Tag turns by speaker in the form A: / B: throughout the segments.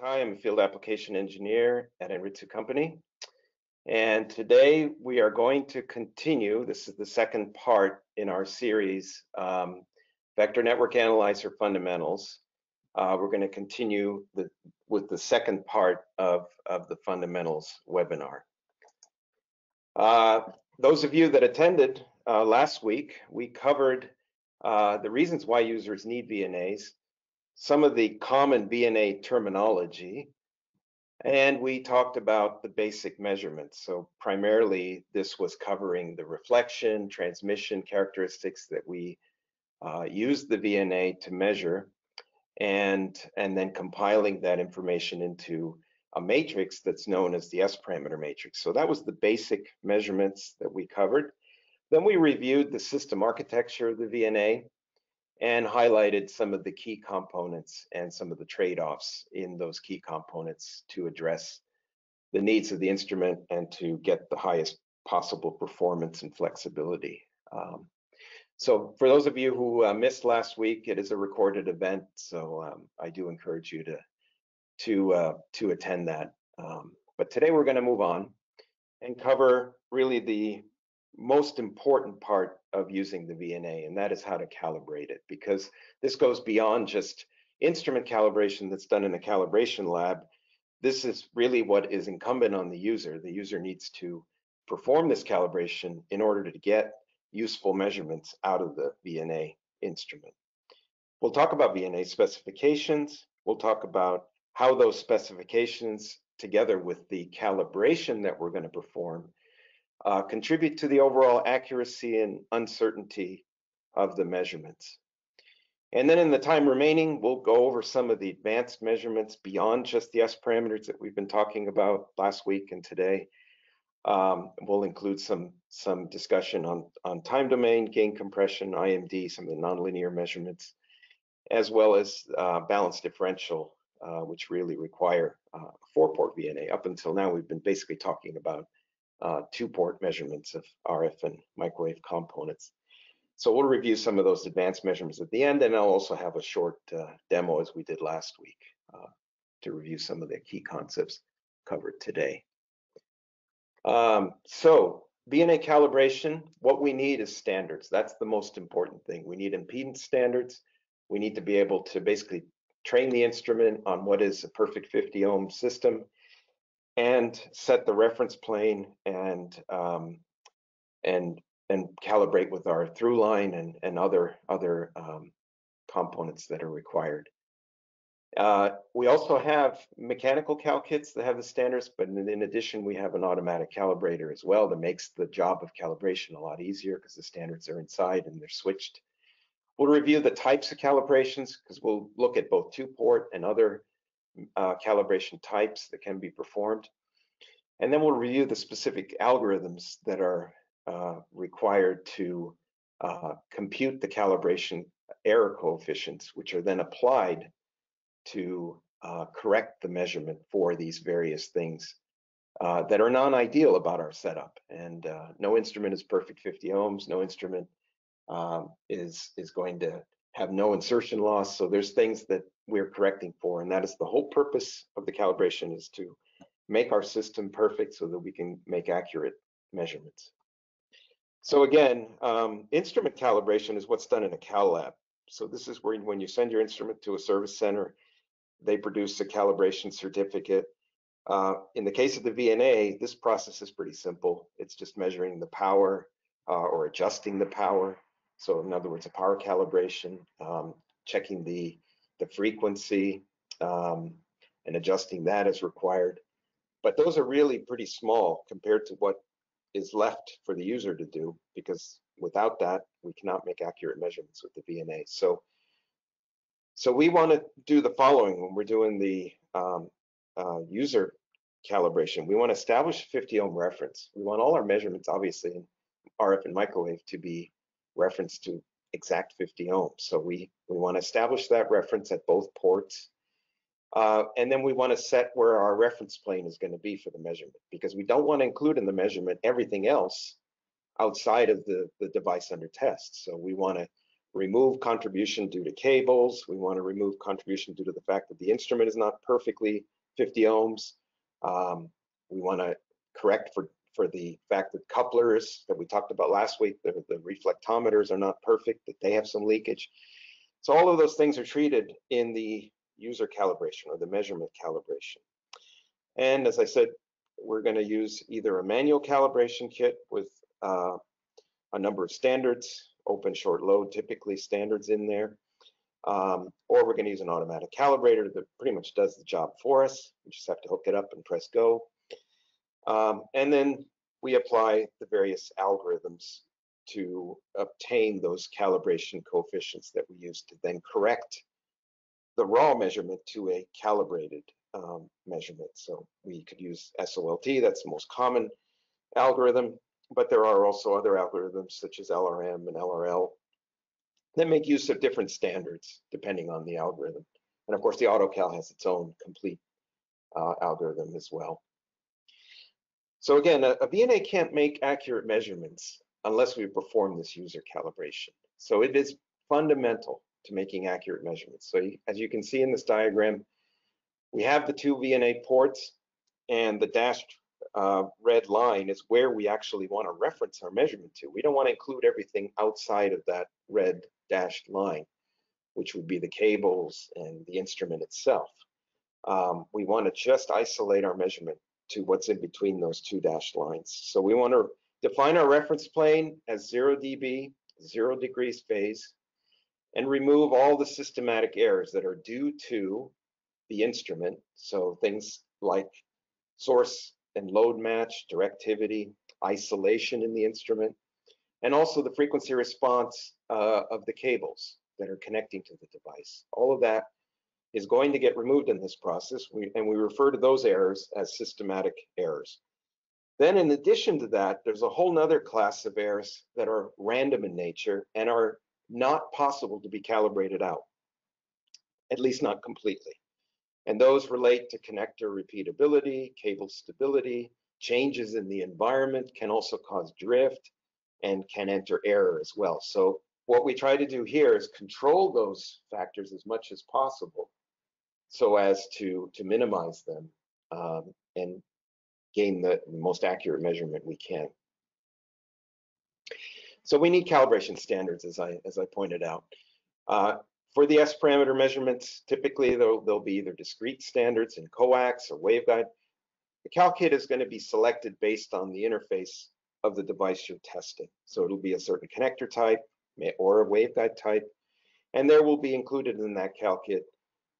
A: Tai. I'm a field application engineer at Anritsu Company. And today we are going to continue, this is the second part in our series, um, Vector Network Analyzer Fundamentals. Uh, we're going to continue the, with the second part of, of the fundamentals webinar. Uh, those of you that attended uh, last week, we covered uh, the reasons why users need VNAs, some of the common VNA terminology, and we talked about the basic measurements. So primarily this was covering the reflection, transmission characteristics that we uh, use the VNA to measure and, and then compiling that information into a matrix that's known as the S parameter matrix. So that was the basic measurements that we covered. Then we reviewed the system architecture of the VNA and highlighted some of the key components and some of the trade-offs in those key components to address the needs of the instrument and to get the highest possible performance and flexibility. Um, so for those of you who uh, missed last week, it is a recorded event, so um, I do encourage you to to uh, to attend that. Um, but today we're going to move on and cover really the most important part of using the VNA, and that is how to calibrate it, because this goes beyond just instrument calibration that's done in a calibration lab. This is really what is incumbent on the user. The user needs to perform this calibration in order to get useful measurements out of the VNA instrument. We'll talk about VNA specifications. We'll talk about how those specifications together with the calibration that we're going to perform uh, contribute to the overall accuracy and uncertainty of the measurements. And then in the time remaining, we'll go over some of the advanced measurements beyond just the S parameters that we've been talking about last week and today. Um, we'll include some some discussion on on time domain, gain compression, IMD, some of the nonlinear measurements, as well as uh, balance differential, uh, which really require uh, four-port VNA. Up until now, we've been basically talking about uh, two-port measurements of RF and microwave components. So we'll review some of those advanced measurements at the end, and I'll also have a short uh, demo as we did last week uh, to review some of the key concepts covered today. Um, so VNA calibration, what we need is standards. That's the most important thing. We need impedance standards. We need to be able to basically train the instrument on what is a perfect 50 ohm system and set the reference plane and um, and and calibrate with our through line and and other other um, components that are required. Uh, we also have mechanical cal kits that have the standards, but in, in, addition, we have an automatic calibrator as well that makes the job of calibration a lot easier because the standards are inside and they're switched. We'll review the types of calibrations because we'll look at both two-port and other uh, calibration types that can be performed. And then we'll review the specific algorithms that are uh, required to uh, compute the calibration error coefficients, which are then applied to uh, correct the measurement for these various things uh, that are non-ideal about our setup. And uh, no instrument is perfect 50 ohms, no instrument um, is, is going to have no insertion loss. So there's things that we're correcting for, and that is the whole purpose of the calibration is to make our system perfect so that we can make accurate measurements. So again, um, instrument calibration is what's done in a cal lab. So this is where when you send your instrument to a service center, they produce a calibration certificate. Uh, in the case of the VNA, this process is pretty simple. It's just measuring the power uh, or adjusting the power. So in other words, a power calibration, um, checking the, the frequency um, and adjusting that as required. But those are really pretty small compared to what is left for the user to do because without that, we cannot make accurate measurements with the VNA. So, so we want to do the following when we're doing the um, uh, user calibration. We want to establish a 50 ohm reference. We want all our measurements, obviously, in RF and microwave to be referenced to exact 50 ohms. So we, we want to establish that reference at both ports uh, and then we want to set where our reference plane is going to be for the measurement because we don't want to include in the measurement everything else outside of the, the device under test. So we want to remove contribution due to cables. We want to remove contribution due to the fact that the instrument is not perfectly 50 ohms. Um, we want to correct for, for the fact that couplers that we talked about last week, the, the reflectometers are not perfect, that they have some leakage. So all of those things are treated in the user calibration or the measurement calibration. And as I said, we're going to use either a manual calibration kit with uh, a number of standards, open short load, typically standards in there. Um, or we're going to use an automatic calibrator that pretty much does the job for us. We just have to hook it up and press go. Um, and then we apply the various algorithms to obtain those calibration coefficients that we use to then correct the raw measurement to a calibrated um, measurement. So we could use SOLT, that's the most common algorithm, but there are also other algorithms such as LRM and LRL that make use of different standards depending on the algorithm. And of course, the AutoCal has its own complete uh, algorithm as well. So again, a, a VNA can't make accurate measurements unless we perform this user calibration. So it is fundamental to making accurate measurements. So as you can see in this diagram, we have the two VNA ports and the dashed uh, red line is where we actually want to reference our measurement to. We don't want to include everything outside of that red dashed line, which would be the cables and the instrument itself. Um, we want to just isolate our measurement to what's in between those two dashed lines. So we want to define our reference plane as 0 dB, 0 degrees phase, and remove all the systematic errors that are due to the instrument. So things like source and load match, directivity, isolation in the instrument, and also the frequency response uh, of the cables that are connecting to the device. All of that is going to get removed in this process, we, and we refer to those errors as systematic errors. Then in addition to that, there's a whole nother class of errors that are random in nature and are not possible to be calibrated out, at least not completely. And those relate to connector repeatability, cable stability, changes in the environment can also cause drift and can enter error as well. So what we try to do here is control those factors as much as possible so as to, to minimize them um, and gain the, most accurate measurement we can. So we need calibration standards, as I as I pointed out. Uh, for the S parameter measurements, typically they'll, they'll be either discrete standards in coax or waveguide. The cal kit is going to be selected based on the interface of the device you're testing. So it'll be a certain connector type or a waveguide type, and there will be included in that cal kit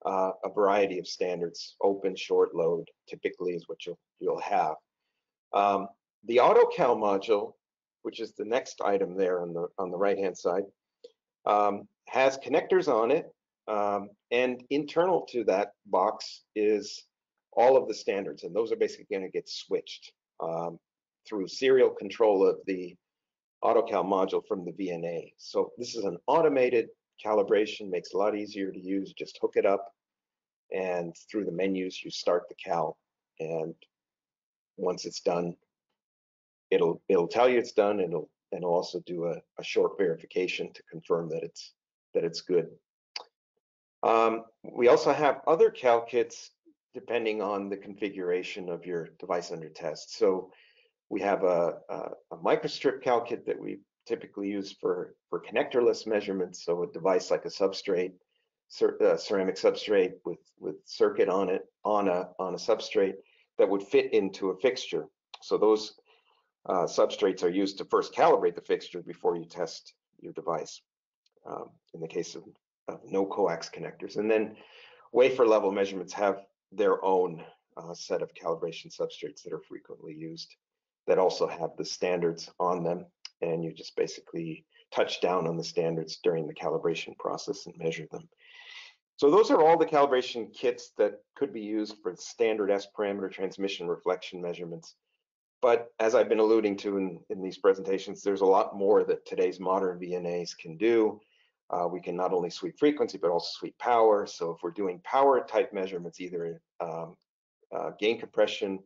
A: uh, a variety of standards, open, short, load, typically is what you'll, you'll have. Um, the AutoCal module, which is the next item there on the, on the right-hand side, um, has connectors on it, um, and internal to that box is all of the standards, and those are basically going to get switched um, through serial control of the AutoCal module from the VNA. So this is an automated calibration, makes a lot easier to use. Just hook it up, and through the menus, you start the cal, and once it's done, it'll it'll tell you it's done, and it'll and also do a, a short verification to confirm that it's that it's good. Um, we also have other cal kits depending on the configuration of your device under test. So we have a, a, a microstrip cal kit that we typically used for, for connectorless measurements. So a device like a substrate, cer uh, ceramic substrate with, with circuit on it, on a, on a substrate that would fit into a fixture. So those uh, substrates are used to first calibrate the fixture before you test your device um, in the case of, of, no coax connectors. And then wafer level measurements have their own uh, set of calibration substrates that are frequently used that also have the standards on them. And you just basically touch down on the standards during the calibration process and measure them. So those are all the calibration kits that could be used for standard S parameter transmission reflection measurements. But as I've been alluding to in, in these presentations, there's a lot more that today's modern VNAs can do. Uh, we can not only sweep frequency, but also sweep power. So if we're doing power type measurements, either um, uh, gain compression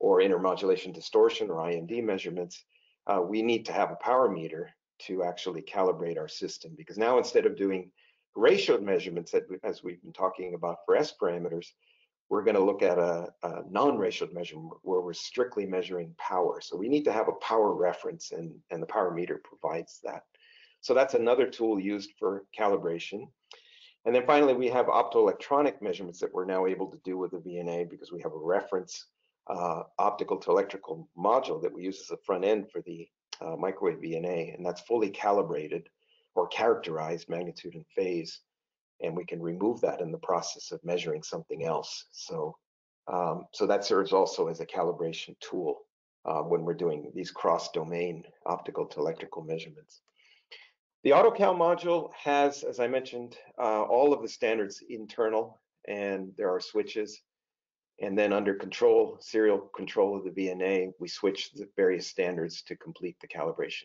A: or intermodulation distortion or IMD measurements, uh, we need to have a power meter to actually calibrate our system because now instead of doing ratio measurements that, as we've been talking about for S parameters, we're going to look at a, a non-ratioed measurement where we're strictly measuring power. So we need to have a power reference and, and the power meter provides that. So that's another tool used for calibration. And then finally, we have optoelectronic measurements that we're now able to do with the VNA because we have a reference uh, optical to electrical module that we use as a front end for the uh, microwave VNA, and that's fully calibrated or characterized magnitude and phase, and we can remove that in the process of measuring something else. So, um, so that serves also as a calibration tool uh, when we're doing these cross-domain optical to electrical measurements. The AutoCal module has, as I mentioned, uh, all of the standards internal, and there are switches. And then under control, serial control of the VNA, we switch the various standards to complete the calibration.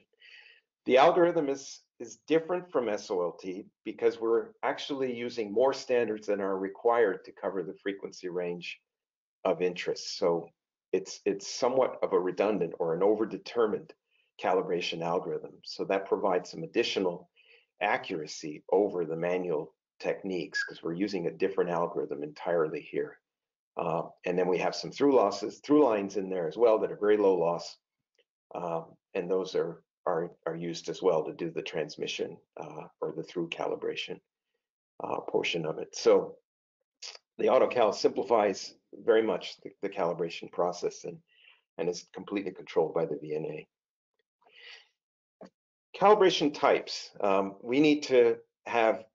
A: The algorithm is, is different from SOLT because we're actually using more standards than are required to cover the frequency range of interest. So it's, it's somewhat of a redundant or an overdetermined calibration algorithm. So that provides some additional accuracy over the manual techniques because we're using a different algorithm entirely here. Uh, and then we have some through losses, through lines in there as well that are very low loss. Um, and those are, are, are used as well to do the transmission uh, or the through calibration uh, portion of it. So the AutoCal simplifies very much the, the calibration process and, and is completely controlled by the VNA. Calibration types. Um, we need to have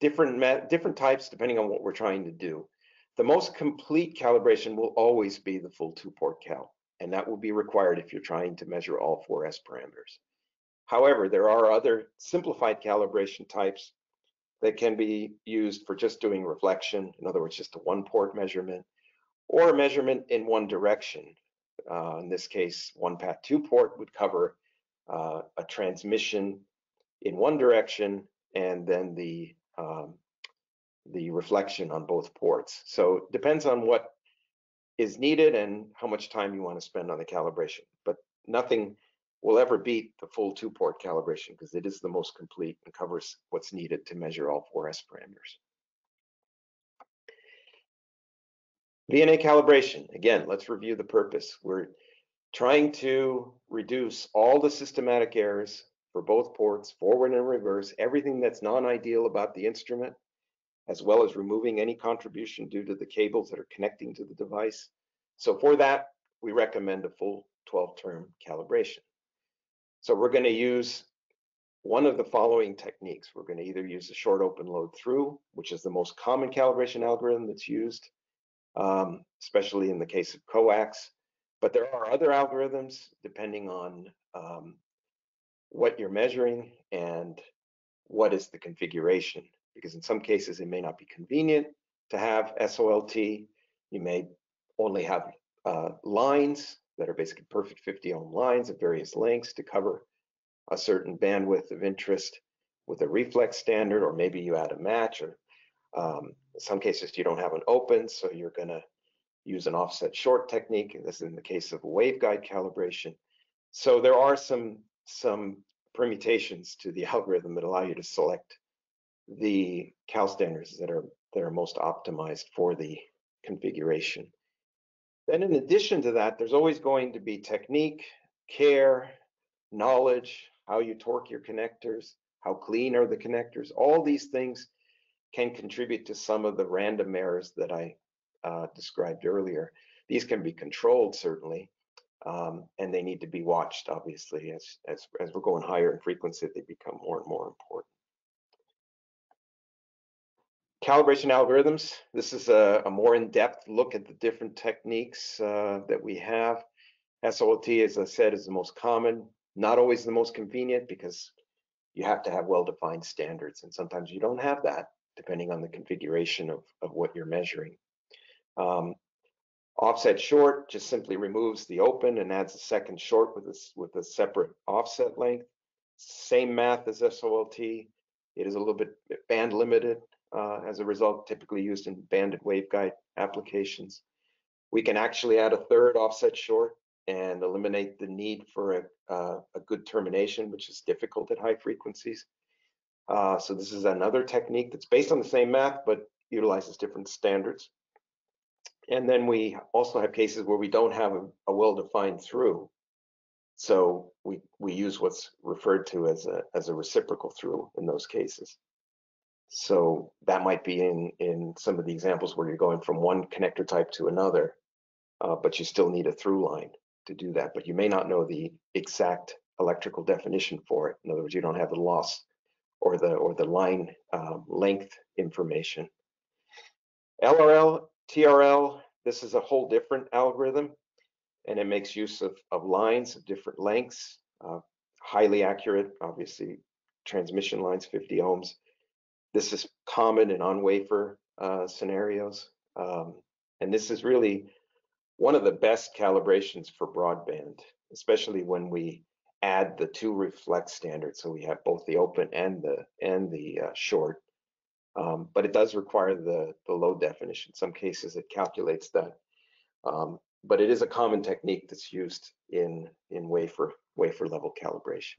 A: different different types depending on what we're trying to do. The most complete calibration will always be the full two-port cal, and that will be required if you're trying to measure all four S parameters. However, there are other simplified calibration types that can be used for just doing reflection, in other words, just a one-port measurement, or a measurement in one direction. Uh, in this case, one path two-port would cover uh, a transmission in one direction and then the um, the reflection on both ports. So it depends on what is needed and how much time you want to spend on the calibration. But nothing will ever beat the full two port calibration because it is the most complete and covers what's needed to measure all four S parameters. VNA calibration, again, let's review the purpose. We're trying to reduce all the systematic errors for both ports, forward and reverse, everything that's non-ideal about the instrument, as well as removing any contribution due to the cables that are connecting to the device. So for that, we recommend a full 12-term calibration. So we're going to use one of the following techniques. We're going to either use a short open load through, which is the most common calibration algorithm that's used, um, especially in the case of coax. But there are other algorithms depending on um, what you're measuring and what is the configuration because in some cases it may not be convenient to have SOLT. You may only have uh, lines that are basically perfect 50 ohm lines of various lengths to cover a certain bandwidth of interest with a reflect standard, or maybe you add a match, or um, in some cases you don't have an open, so you're going to use an offset short technique. And this is in the case of waveguide calibration. So there are some some permutations to the algorithm that allow you to select the cal standards that are that are most optimized for the configuration. Then in addition to that, there's always going to be technique, care, knowledge, how you torque your connectors, how clean are the connectors. All these things can contribute to some of the random errors that I uh, described earlier. These can be controlled certainly, um, and they need to be watched obviously as, as, as we're going higher in frequency, they become more and more important. Calibration algorithms. This is a, a more in-depth look at the different techniques uh, that we have. SOLT, as I said, is the most common, not always the most convenient because you have to have well-defined standards, and sometimes you don't have that depending on the configuration of, of what you're measuring. Um, offset short just simply removes the open and adds a second short with a, with a separate offset length. Same math as SOLT. It is a little bit band limited uh, as a result, typically used in banded waveguide applications. We can actually add a third offset short and eliminate the need for a, uh, a good termination, which is difficult at high frequencies. Uh, so this is another technique that's based on the same math, but utilizes different standards. And then we also have cases where we don't have a, a well-defined through. So we, we use what's referred to as a, as a reciprocal through in those cases. So that might be in, in some of the examples where you're going from one connector type to another, uh, but you still need a through line to do that. But you may not know the exact electrical definition for it. In other words, you don't have the loss or the or the line uh, length information. LRL, TRL, this is a whole different algorithm, and it makes use of, of lines of different lengths, uh, highly accurate, obviously, transmission lines, 50 ohms. This is common in on-wafer uh, scenarios, um, and this is really one of the best calibrations for broadband, especially when we add the two reflect standards. So we have both the open and the and the uh, short. Um, but it does require the, the low definition. In some cases it calculates that. Um, but it is a common technique that's used in, in wafer, wafer level calibration.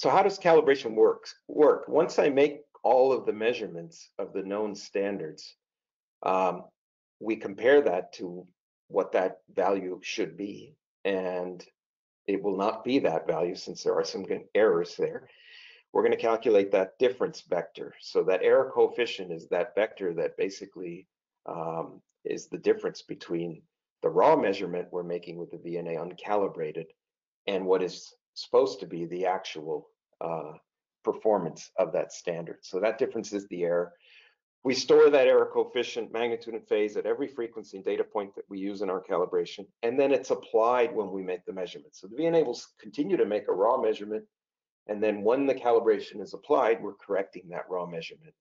A: So how does calibration work? work? Once I make all of the measurements of the known standards, um, we compare that to what that value should be. And it will not be that value since there are some errors there. We're going to calculate that difference vector. So that error coefficient is that vector that basically um, is the difference between the raw measurement we're making with the VNA uncalibrated and what is supposed to be the actual uh, performance of that standard. So that difference is the error. We store that error coefficient, magnitude, and phase at every frequency and data point that we use in our calibration, and then it's applied when we make the measurement. So the VNA will continue to make a raw measurement, and then when the calibration is applied, we're correcting that raw measurement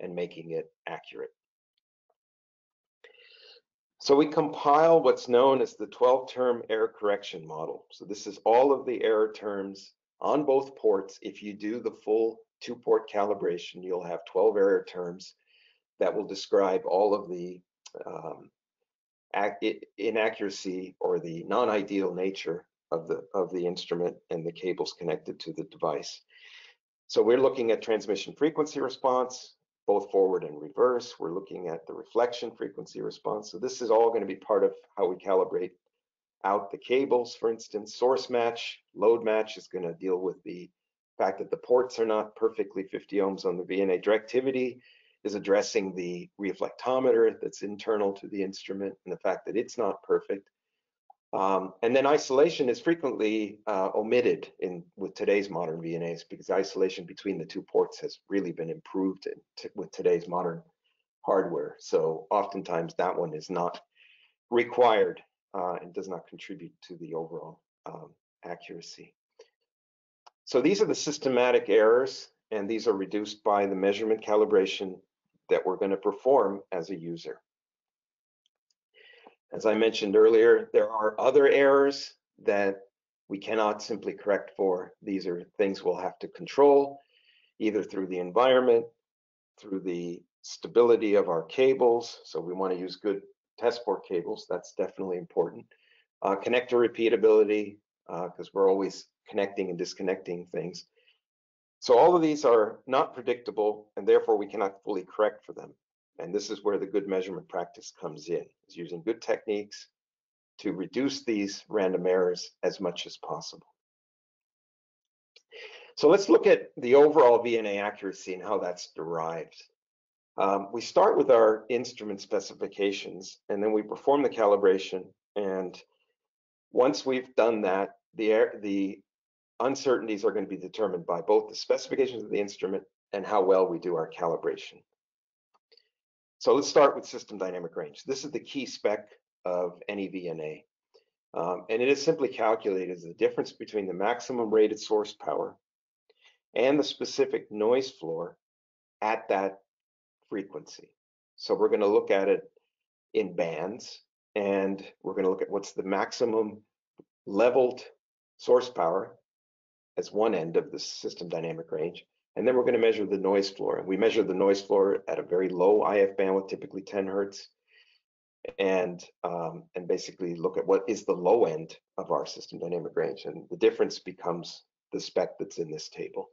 A: and making it accurate. So we compile what's known as the 12-term error correction model. So this is all of the error terms on both ports. If you do the full two-port calibration, you'll have 12 error terms that will describe all of the um, inaccuracy or the non-ideal nature of the of the instrument and the cables connected to the device. So we're looking at transmission frequency response, both forward and reverse. We're looking at the reflection frequency response. So this is all going to be part of how we calibrate out the cables, for instance. Source match, load match is going to deal with the fact that the ports are not perfectly 50 ohms on the VNA directivity is addressing the reflectometer that's internal to the instrument and the fact that it's not perfect. Um, and then isolation is frequently uh, omitted in with today's modern VNAs because isolation between the two ports has really been improved with today's modern hardware. So oftentimes that one is not required uh, and does not contribute to the overall um, accuracy. So these are the systematic errors and these are reduced by the measurement calibration that we're going to perform as a user. As I mentioned earlier, there are other errors that we cannot simply correct for. These are things we'll have to control either through the environment, through the stability of our cables. So we want to use good test port cables. That's definitely important. Uh, connector repeatability, because uh, we're always connecting and disconnecting things. So all of these are not predictable and therefore we cannot fully correct for them. And this is where the good measurement practice comes in, is using good techniques to reduce these random errors as much as possible. So let's look at the overall VNA accuracy and how that's derived. Um, we start with our instrument specifications and then we perform the calibration. And once we've done that, the, the uncertainties are going to be determined by both the specifications of the instrument and how well we do our calibration. So let's start with system dynamic range. This is the key spec of any VNA. Um, and it is simply calculated as the difference between the maximum rated source power and the specific noise floor at that frequency. So we're going to look at it in bands and we're going to look at what's the maximum leveled source power as one end of the system dynamic range. And then we're going to measure the noise floor. And we measure the noise floor at a very low IF bandwidth, typically 10 hertz. and um, and basically look at what is the low end of our system dynamic range, and the difference becomes the spec that's in this table.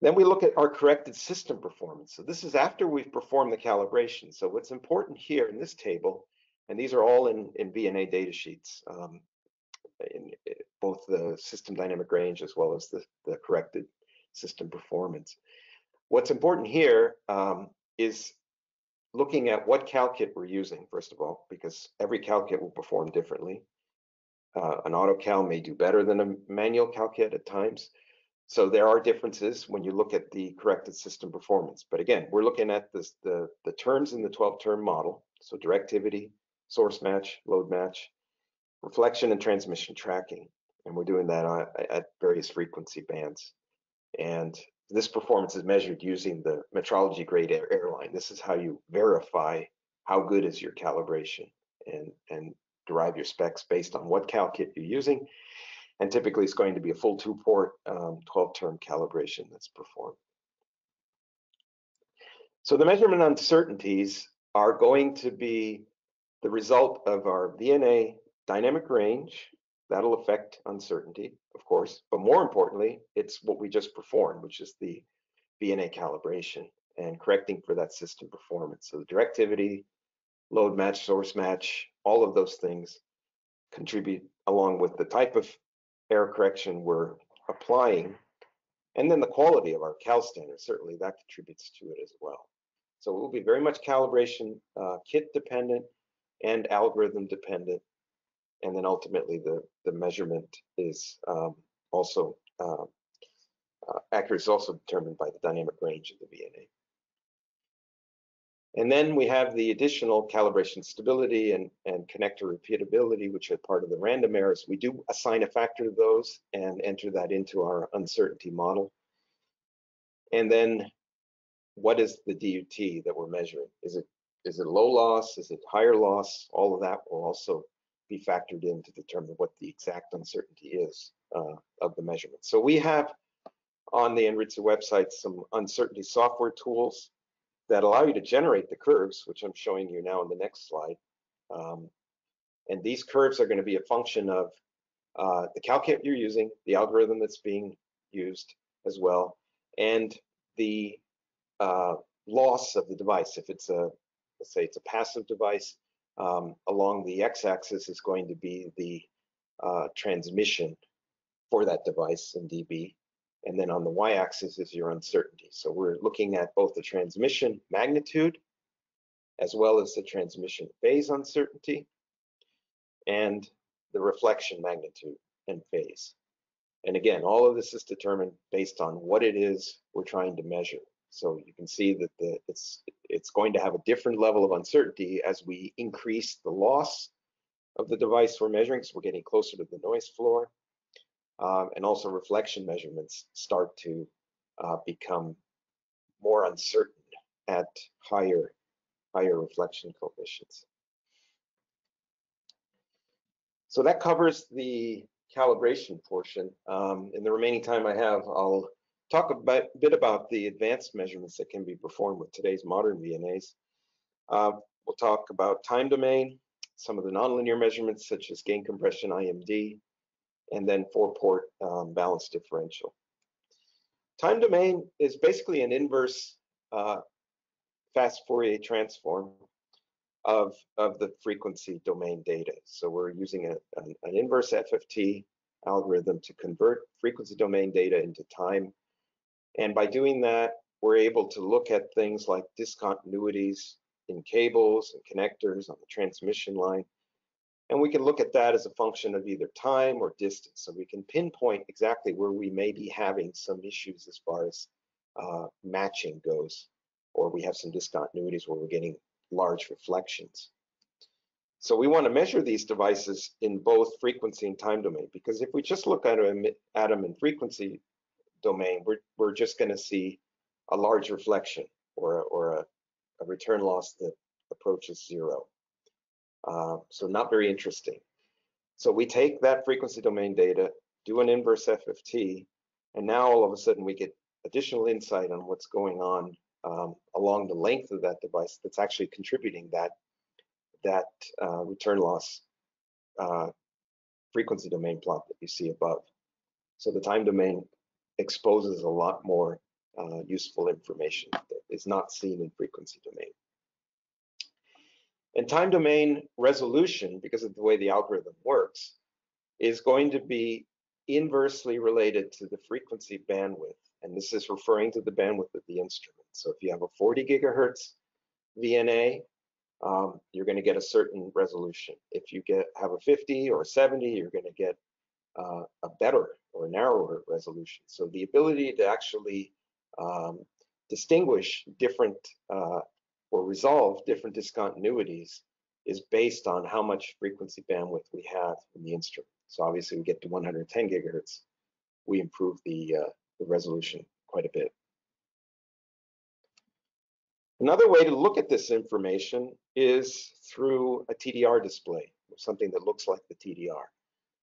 A: Then we look at our corrected system performance. So this is after we've performed the calibration. So what's important here in this table, and these are all in, in VNA data sheets, um, in, in both the system dynamic range as well as the, the corrected system performance. What's important here um, is looking at what CalKit we're using, first of all, because every CalKit will perform differently. Uh, an AutoCal may do better than a manual CalKit at times. So there are differences when you look at the corrected system performance. But again, we're looking at this, the, the terms in the 12-term model. So directivity, source match, load match, reflection and transmission tracking. And we're doing that at various frequency bands. And this performance is measured using the metrology grade airline. This is how you verify how good is your calibration and, and derive your specs based on what cal kit you're using and typically it's going to be a full two port 12-term um, calibration that's performed. So the measurement uncertainties are going to be the result of our VNA dynamic range. That'll affect uncertainty, of course, but more importantly, it's what we just performed, which is the VNA calibration and correcting for that system performance. So the directivity, load match, source match, all of those things contribute along with the type of error correction we're applying, and then the quality of our cal standard, certainly that contributes to it as well. So it will be very much calibration uh, kit dependent and algorithm dependent. And then ultimately the, the measurement is um, also, uh, uh, accuracy is also determined by the dynamic range of the VNA. And then we have the additional calibration stability and, and connector repeatability, which are part of the random errors. We do assign a factor to those and enter that into our uncertainty model. And then what is the DUT that we're measuring? Is it is it low loss? Is it higher loss? All of that will also be factored in to determine what the exact uncertainty is uh, of the measurement. So we have on the Anritsu website some uncertainty software tools that allow you to generate the curves, which I'm showing you now in the next slide. Um, and these curves are going to be a function of uh, the CalKit you're using, the algorithm that's being used as well, and the uh, loss of the device. If it's a, let's say it's a passive device, um, along the x-axis is going to be the uh, transmission for that device in dB, and then on the y-axis is your uncertainty. So we're looking at both the transmission magnitude as well as the transmission phase uncertainty and the reflection magnitude and phase. And again, all of this is determined based on what it is we're trying to measure. So you can see that the, it's it's going to have a different level of uncertainty as we increase the loss of the device we're measuring, so we're getting closer to the noise floor um, and also reflection measurements start to uh, become more uncertain at higher higher reflection coefficients. So that covers the calibration portion. Um, in the remaining time I have, I'll talk a bit, about the advanced measurements that can be performed with today's modern VNAs. Uh, we'll talk about time domain, some of the nonlinear measurements such as gain compression, IMD, and then four port um, balance differential. Time domain is basically an inverse uh, fast Fourier transform of, of the frequency domain data. So we're using a, an, an inverse FFT algorithm to convert frequency domain data into time. And by doing that, we're able to look at things like discontinuities in cables and connectors on the transmission line and we can look at that as a function of either time or distance. So we can pinpoint exactly where we may be having some issues as far as uh, matching goes, or we have some discontinuities where we're getting large reflections. So we want to measure these devices in both frequency and time domain, because if we just look at them, at them in frequency domain, we're, we're just going to see a large reflection or, or a, a return loss that approaches zero. Uh, so not very interesting. So we take that frequency domain data, do an inverse FFT, and now all of a sudden we get additional insight on what's going on um, along the length of that device that's actually contributing that that uh, return loss uh, frequency domain plot that you see above. So the time domain exposes a lot more uh, useful information that is not seen in frequency domain. And time domain resolution, because of the way the algorithm works, is going to be inversely related to the frequency bandwidth. And this is referring to the bandwidth of the instrument. So if you have a 40 gigahertz VNA, um, you're going to get a certain resolution. If you get have a 50 or a 70, you're going to get uh, a better or narrower resolution. So the ability to actually um, distinguish different uh, or resolve different discontinuities is based on how much frequency bandwidth we have in the instrument. So obviously we get to 110 gigahertz, we improve the, uh, the resolution quite a bit. Another way to look at this information is through a TDR display, something that looks like the TDR.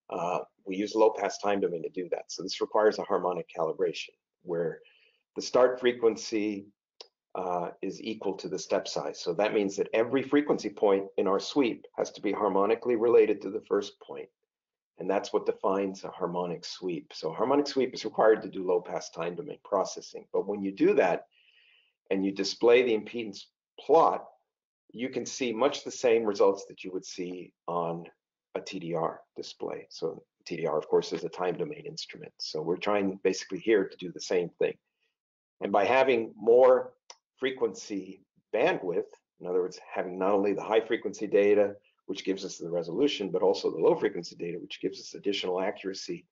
A: Uh, we use low pass time domain to do that. So this requires a harmonic calibration where the start frequency uh, is equal to the step size. So that means that every frequency point in our sweep has to be harmonically related to the first point. And that's what defines a harmonic sweep. So harmonic sweep is required to do low pass time domain processing. But when you do that and you display the impedance plot, you can see much the same results that you would see on a TDR display. So TDR, of course, is a time domain instrument. So we're trying basically here to do the same thing. And by having more frequency bandwidth, in other words, having not only the high frequency data, which gives us the resolution, but also the low frequency data, which gives us additional accuracy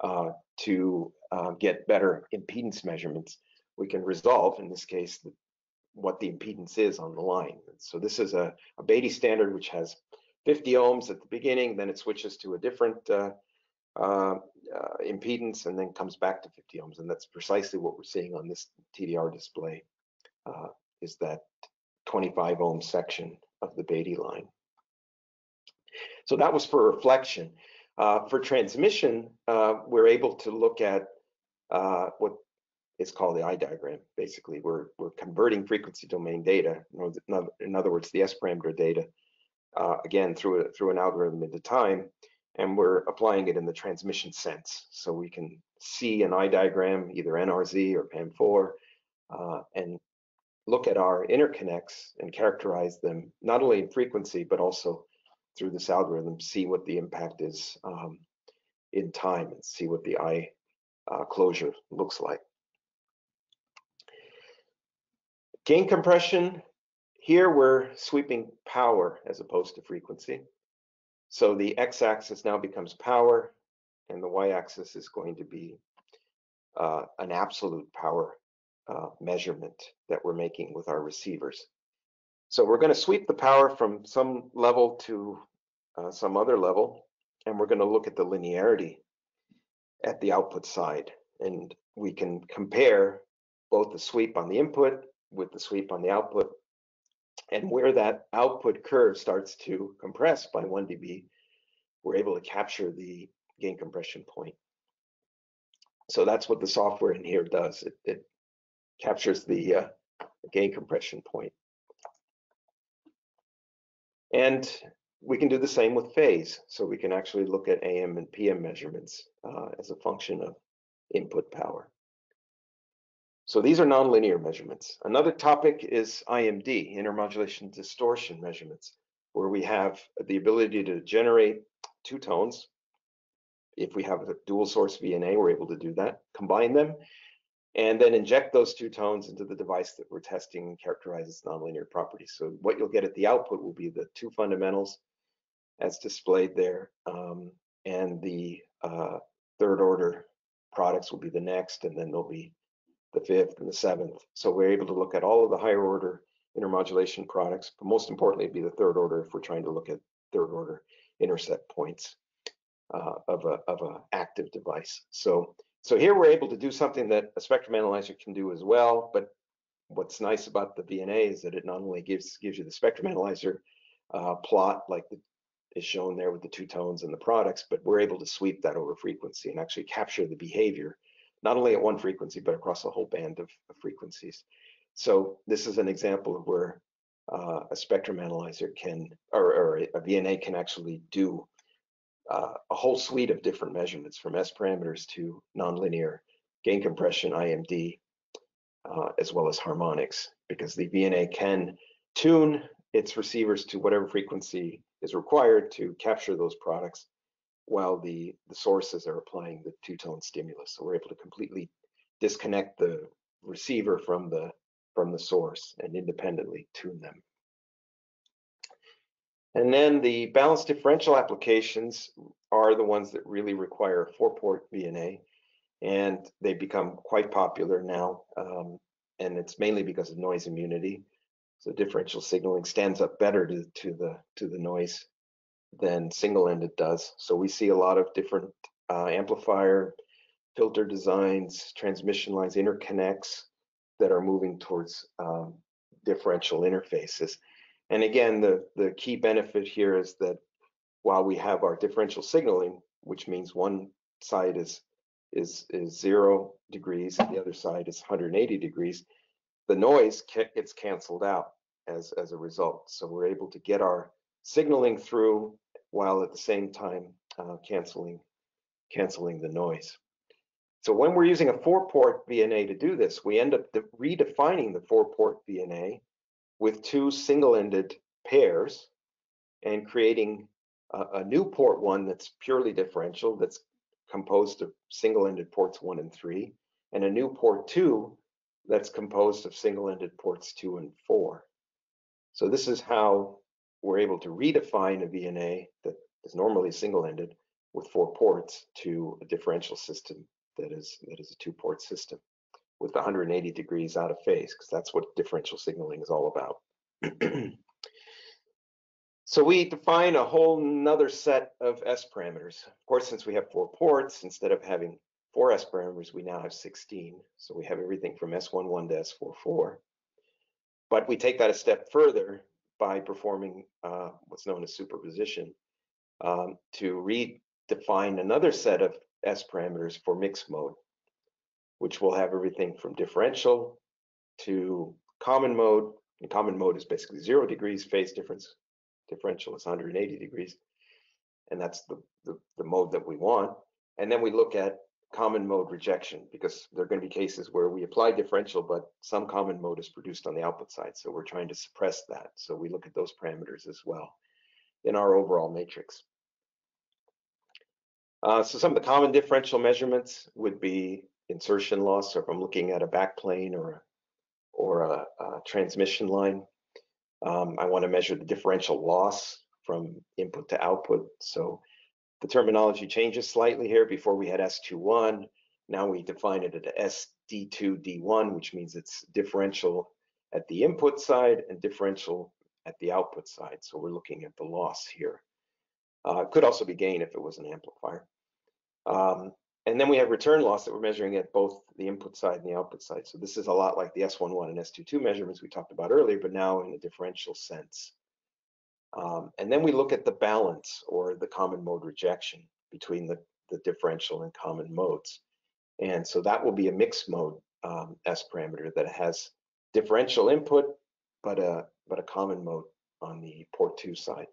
A: uh, to uh, get better impedance measurements, we can resolve, in this case, the, what the impedance is on the line. So this is a, a Beatty standard, which has 50 ohms at the beginning, then it switches to a different uh, uh, uh, impedance and then comes back to 50 ohms. And that's precisely what we're seeing on this TDR display, uh, is that 25 ohm section of the Beatty line. So that was for reflection. Uh, for transmission, we're able to look at what is called the eye diagram. Basically, we're we're converting frequency domain data, in other words, the S parameter data, uh, again through a, through an algorithm into time, and we're applying it in the transmission sense. So we can see an eye diagram, either NRZ or PAM4, uh, and look at our interconnects and characterize them not only in frequency, but also through this algorithm, see what the impact is um, in time and see what the eye uh, closure looks like. Gain compression, here we're sweeping power as opposed to frequency. So the x-axis now becomes power, and the y-axis is going to be uh, an absolute power uh, measurement that we're making with our receivers. So we're going to sweep the power from some level to uh, some other level, and we're going to look at the linearity at the output side. And we can compare both the sweep on the input with the sweep on the output and where that output curve starts to compress by 1 dB, we're able to capture the gain compression point. So that's what the software in here does. It, it captures the, uh, gain compression point. And we can do the same with phase. So we can actually look at AM and PM measurements uh, as a function of input power. So these are nonlinear measurements. Another topic is IMD, intermodulation distortion measurements, where we have the ability to generate two tones. If we have a dual source VNA, we're able to do that, combine them, and then inject those two tones into the device that we're testing and characterize its nonlinear properties. So what you'll get at the output will be the two fundamentals as displayed there, um, and the uh, third order products will be the next, and then there'll be the fifth, and the seventh. So we're able to look at all of the higher order intermodulation products, but most importantly, it'd be the third order if we're trying to look at third order intercept points uh, of a of an active device. So so here we're able to do something that a spectrum analyzer can do as well. But what's nice about the VNA is that it not only gives gives you the spectrum analyzer uh, plot like the, is shown there with the two tones and the products, but we're able to sweep that over frequency and actually capture the behavior not only at one frequency, but across a whole band of, of frequencies. So this is an example of where uh, a spectrum analyzer can, or, or a VNA can actually do uh, a whole suite of different measurements from S parameters to nonlinear gain compression, IMD, uh, as well as harmonics, because the VNA can tune its receivers to whatever frequency is required to capture those products while the, the sources are applying the two-tone stimulus. So we're able to completely disconnect the receiver from the from the source and independently tune them. And then the balanced differential applications are the ones that really require four-port VNA, and they become quite popular now. Um, and it's mainly because of noise immunity. So differential signaling stands up better to, to the to the noise than single-ended does. So we see a lot of different uh, amplifier, filter designs, transmission lines, interconnects that are moving towards um, differential interfaces. And again, the, the key benefit here is that while we have our differential signaling, which means one side is is is zero degrees and the other side is 180 degrees, the noise gets canceled out as as a result. So we're able to get our signaling through while at the same time uh, canceling canceling the noise. So when we're using a four-port VNA to do this, we end up redefining the four-port VNA with two single-ended pairs and creating a, a, new port one that's purely differential that's composed of single-ended ports one and three, and a new port two that's composed of single-ended ports two and four. So this is how we're able to redefine a VNA that is normally single-ended with four ports to a differential system that is that is a two-port system with 180 degrees out of phase because that's what differential signaling is all about. so we define a whole nother set of S parameters. Of course, since we have four ports, instead of having four S parameters, we now have 16. So we have everything from S11 to S44. But we take that a step further by performing uh, what's known as superposition um, to redefine another set of S parameters for mixed mode, which will have everything from differential to common mode. And common mode is basically zero degrees phase difference. Differential is 180 degrees. And that's the, the, the mode that we want. And then we look at common mode rejection because there are going to be cases where we apply differential, but some common mode is produced on the output side. So we're trying to suppress that. So we look at those parameters as well in our overall matrix. Uh, so some of the common differential measurements would be insertion loss. So if I'm looking at a backplane or a, or a, a transmission line, um, I want to measure the differential loss from input to output. So the terminology changes slightly here. Before we had S21, now we define it as SD2D1, which means it's differential at the input side and differential at the output side. So we're looking at the loss here. Uh, could also be gain if it was an amplifier. Um, and then we have return loss that we're measuring at both the input side and the output side. So this is a lot like the S11 and S22 measurements we talked about earlier, but now in a differential sense. Um, and then we look at the balance or the common mode rejection between the, the differential and common modes. And so that will be a mixed mode um, S parameter that has differential input, but a, but a common mode on the port two side.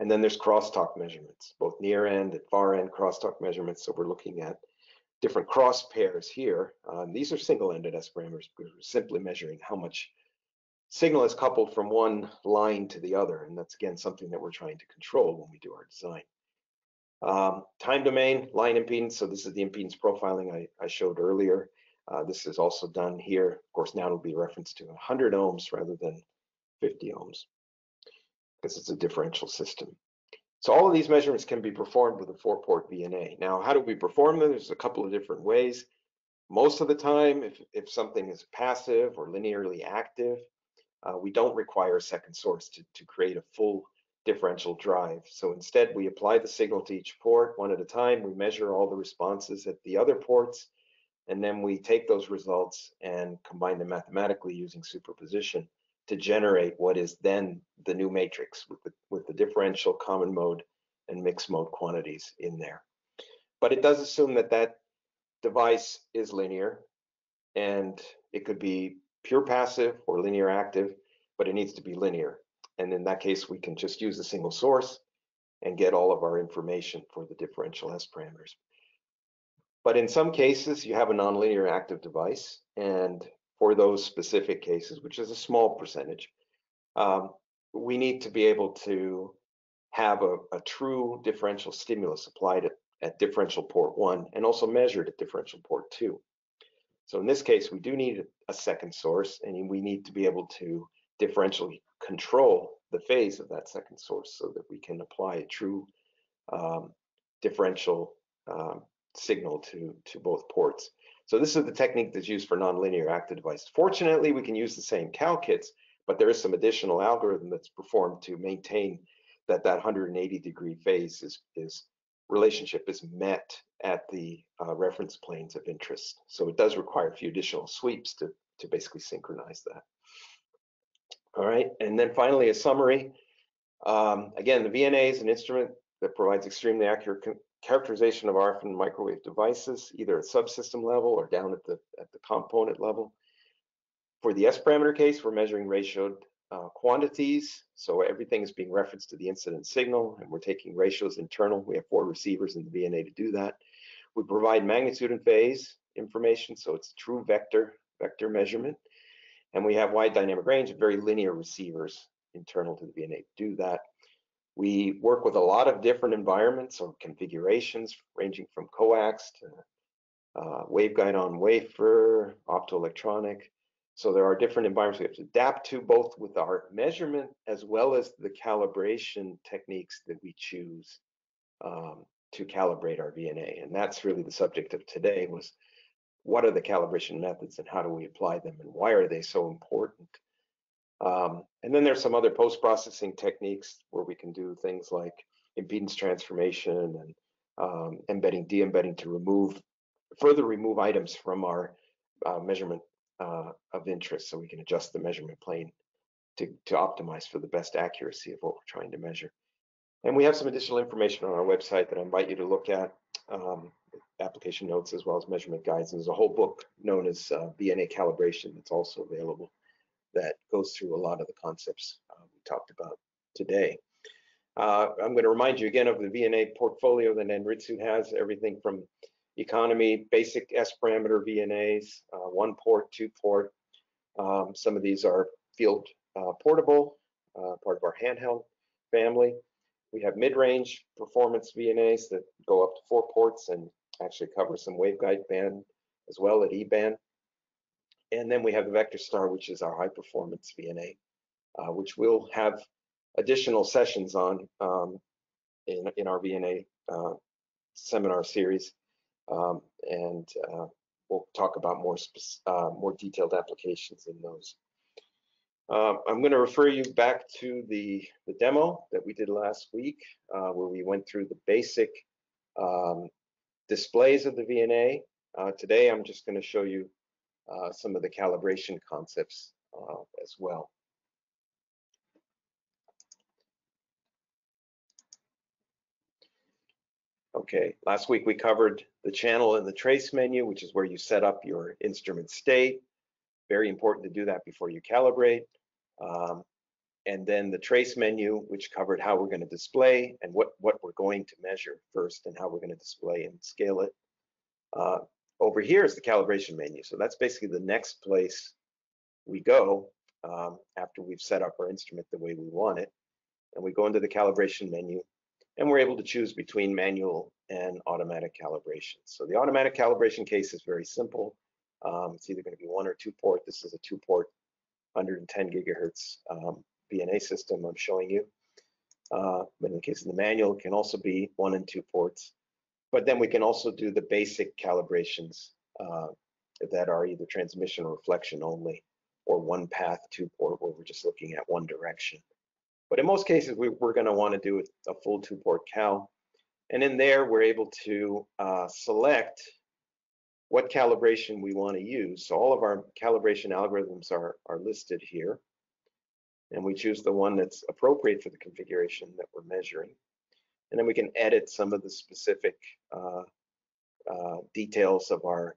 A: And then there's crosstalk measurements, both near end and far end crosstalk measurements. So we're looking at different cross pairs here. Um, these are single-ended S parameters because we're simply measuring how much signal is coupled from one line to the other. And that's again something that we're trying to control when we do our design. Um, time domain, line impedance. So this is the impedance profiling I, I showed earlier. Uh, this is also done here. Of course, now it'll be referenced to 100 ohms rather than 50 ohms because it's a differential system. So all of these measurements can be performed with a four-port VNA. Now, how do we perform them? There's a couple of different ways. Most of the time, if, if something is passive or linearly active, uh, we don't require a second source to, to create a full differential drive. So instead, we apply the signal to each port one at a time. We measure all the responses at the other ports, and then we take those results and combine them mathematically using superposition to generate what is then the new matrix with the, with the differential common mode and mixed mode quantities in there. But it does assume that that device is linear and it could be pure passive or linear active. but it needs to be linear. And in that case, we can just use a single source and get all of our information for the differential S parameters. But in some cases, you have a nonlinear active device, and for those specific cases, which is a small percentage, um, we need to be able to have a, a true differential stimulus applied at, at differential port one and also measured at differential port two. So in this case, we do need a second source and we need to be able to differentially control the phase of that second source so that we can apply a true um, differential um, signal to, to both ports. So this is the technique that's used for nonlinear active devices. Fortunately, we can use the same CAL kits, but there is some additional algorithm that's performed to maintain that that 180 degree phase is, is relationship is met at the uh, reference planes of interest. So it does require a few additional sweeps to, to basically synchronize that. All right, and then finally a summary. Um, again, the VNA is an instrument that provides extremely accurate characterization of RF and microwave devices, either at subsystem level or down at the, at the component level. For the S parameter case, we're measuring ratioed uh, quantities. So everything is being referenced to the incident signal and we're taking ratios internal. We have four receivers in the VNA to do that. We provide magnitude and phase information. So it's true vector, vector measurement. And we have wide dynamic range of very linear receivers internal to the VNA to do that. We work with a lot of different environments or configurations ranging from coax to uh, waveguide on wafer, optoelectronic. So there are different environments we have to adapt to both with our measurement as well as the calibration techniques that we choose um, to calibrate our VNA. And that's really the subject of today was what are the calibration methods and how do we apply them and why are they so important? Um, and then there's some other post-processing techniques where we can do things like impedance transformation and um, embedding, de-embedding to remove, further remove items from our uh, measurement uh, of interest so we can adjust the measurement plane to, to optimize for the best accuracy of what we're trying to measure. And we have some additional information on our website that I invite you to look at, um, application notes as well as measurement guides. And there's a whole book known as uh, VNA calibration that's also available that goes through a lot of the concepts uh, we talked about today. Uh, I'm going to remind you again of the VNA portfolio that Anritsu has, everything from economy, basic S parameter VNAs, uh, one port, two port. Um, some of these are field uh, portable, uh, part of our handheld family. We have mid-range performance VNAs that go up to four ports and actually cover some waveguide band as well at E-band. And then we have the VectorStar, which is our high performance VNA, uh, which we'll have additional sessions on um, in, in our VNA uh, seminar series. Um, and uh, we'll talk about more, uh, more detailed applications in those. Um, I'm going to refer you back to the, the demo that we did last week, uh, where we went through the basic um, displays of the VNA. Uh, today, I'm just going to show you uh, some of the calibration concepts uh, as well. Okay, last week we covered the channel in the trace menu, which is where you set up your instrument state. Very important to do that before you calibrate. Um, and then the trace menu, which covered how we're going to display and what, what we're going to measure first and how we're going to display and scale it. Uh, over here is the calibration menu. So that's basically the next place we go um, after we've set up our instrument the way we want it. And we go into the calibration menu and we're able to choose between manual and automatic calibration. So the automatic calibration case is very simple. Um, it's either going to be one or two port. This is a two port 110 gigahertz um, VNA system I'm showing you. Uh, but in the case of the manual, it can also be one and two ports. But then we can also do the basic calibrations uh, that are either transmission or reflection only, or one path two port where we're just looking at one direction. But in most cases, we, are going to want to do a full two port cal. And in there, we're able to uh, select what calibration we want to use. So all of our calibration algorithms are, are listed here. And we choose the one that's appropriate for the configuration that we're measuring and then we can edit some of the specific uh, uh, details of our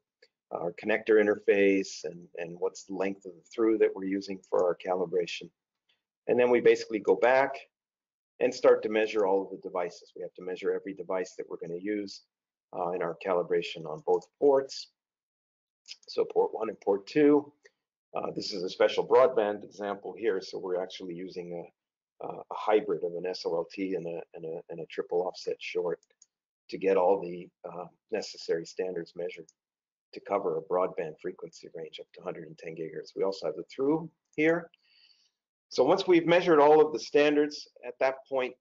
A: our connector interface and and what's the length of the through that we're using for our calibration And then we basically go back and start to measure all of the devices. We have to measure every device that we're going to use uh, in our calibration on both ports. So port one and port two. Uh, this is a special broadband example here. So we're actually using a, a hybrid of an SOLT and a, and a, and a triple offset short to get all the uh, necessary standards measured to cover a broadband frequency range up to 110 gigahertz. We also have the through here. So once we've measured all of the standards, at that point,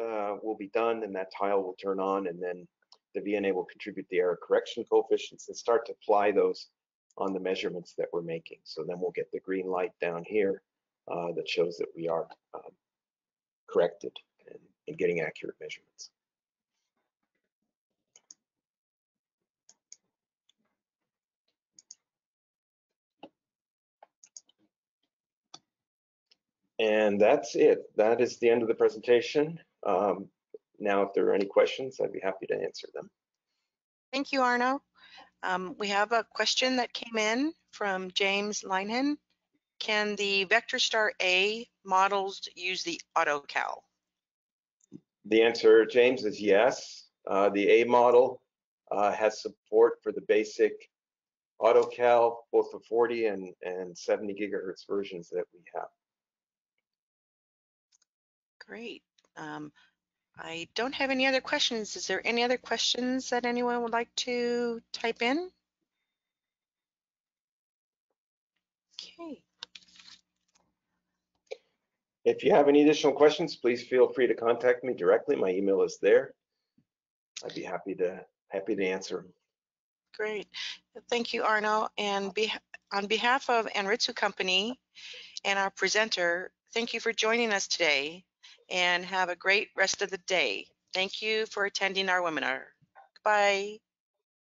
A: uh, we'll be done and that tile will turn on and then the VNA will contribute the error correction coefficients and start to apply those on the measurements that we're making. So then we'll get the green light down here uh, that shows that we are um, corrected and, and getting accurate measurements. And that's it. That is the end of the presentation. Um, now, if there are any questions, I'd be happy to answer them.
B: Thank you, Arno. Um, we have a question that came in from James Linehan. Can the VectorStar A models use the AutoCal?
A: The answer, James, is yes. Uh, the A model uh, has support for the basic AutoCal, both the 40 and, and 70 gigahertz versions that we have.
B: Great. Um, I don't have any other questions. Is there any other questions that anyone would like to type in? Okay.
A: If you have any additional questions, please feel free to contact me directly. My email is there. I'd be happy to happy to answer them.
B: Great. Thank you, Arno. And be, on behalf of Anritsu Company and our presenter, thank you for joining us today and have a great rest of the day. Thank you for attending our webinar. Bye.